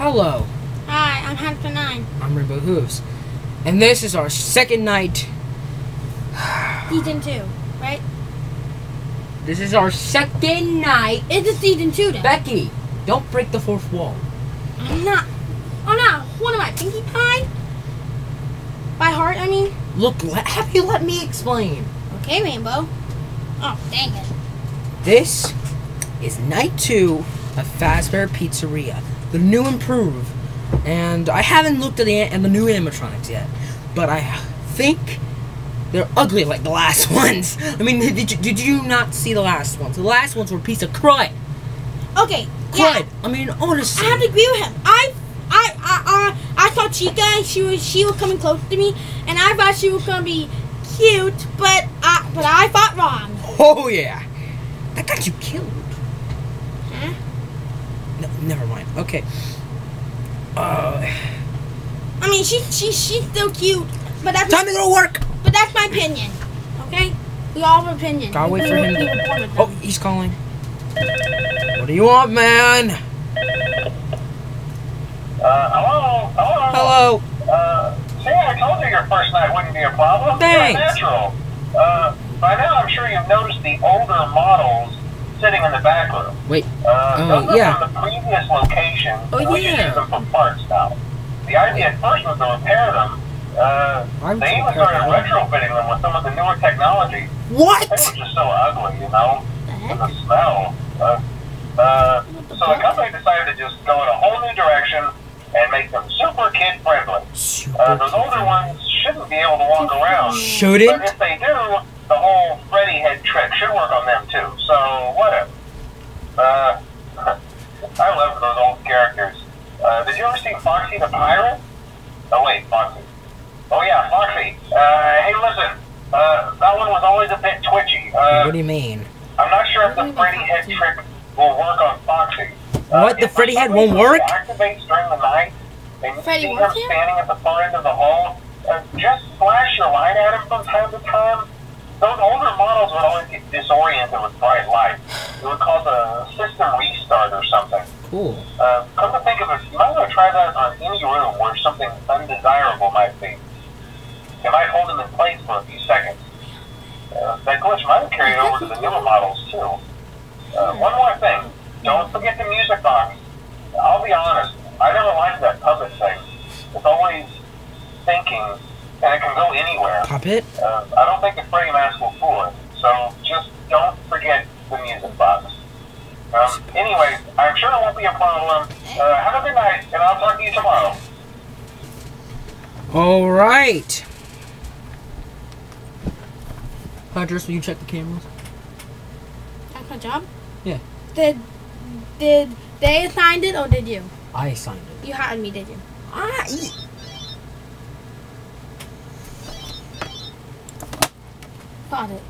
Hello, Hi, I'm Hunter Nine. I'm Rainbow Whooves, and this is our second night. Season two, right? This is our second night. It's a season two then. Becky, don't break the fourth wall. I'm not. Oh, I'm not. What am I, Pinkie Pie? By heart, I mean. Look, let, have you let me explain? Okay, Rainbow. Oh, dang it. This is night two of Fazbear Pizzeria, the new improve, and I haven't looked at the at the new animatronics yet, but I think they're ugly like the last ones. I mean, did you, did you not see the last ones? The last ones were a piece of crud. Okay. Crud. Yeah. I mean, honestly. I have to agree with him. I, I, I, I, I thought Chica. She was, she was coming close to me, and I thought she was gonna be cute, but I, but I thought wrong. Oh yeah, that got you killed. Huh? No, never mind. Okay. Uh, I mean, she, she, she's still cute, but that's, time to go to work. but that's my opinion. Okay. We all have opinions. Gotta wait for him to- We report with Oh, he's calling. What do you want, man? Uh, hello? Hello? Hello. Uh, see, I told you your first night wouldn't be a problem. Thanks. You're natural. Uh, by now I'm sure you've noticed the older models sitting in the back room. Wait. Uh, Oh, those are yeah. From previous location. Oh, and we yeah. use them for parts now. The idea at first was to repair them. Uh, they even started retrofitting them with some of the newer technology. They What? were just so ugly, you know? The and the smell. Uh, uh, so the company decided to just go in a whole new direction and make them super kid friendly. Uh, those older ones shouldn't be able to walk around. But Shouldn't? if they do, the whole Freddy head trick should work on them too. So whatever. Uh, I love those old characters. Uh, did you ever see Foxy the Pirate? Oh wait, Foxy. Oh yeah, Foxy. Uh, hey, listen. Uh, that one was always a bit twitchy. Uh, What do you mean? I'm not sure if the Freddy head trick will work on Foxy. What? The Freddy head won't work? it Activates during the night, and you Freddy see him works standing at the far end of the hall. Uh, just flash your light at him from time to time. Those older models would always get disoriented with bright light. It would cause a system restart or something. Cool. Uh, come to think of it, you might want to try that on any room where something undesirable might be. It might hold them in place for a few seconds. Uh, that glitch might have carried over to the newer models too. Uh, one more thing, don't forget the music box. I'll be honest, I never liked that puppet thing. It's always thinking, and it can go anywhere. Puppet? Uh, I don't think the Freddy mask will fool it, so just don't forget the music box. Um, anyway, I'm sure it won't be a problem. Uh, have a good night, and I'll talk to you tomorrow. All right. Huntress, will you check the cameras? That's my job. Yeah. Did did they assign it or did you? I assigned it. You hired me, did you? I. Got it.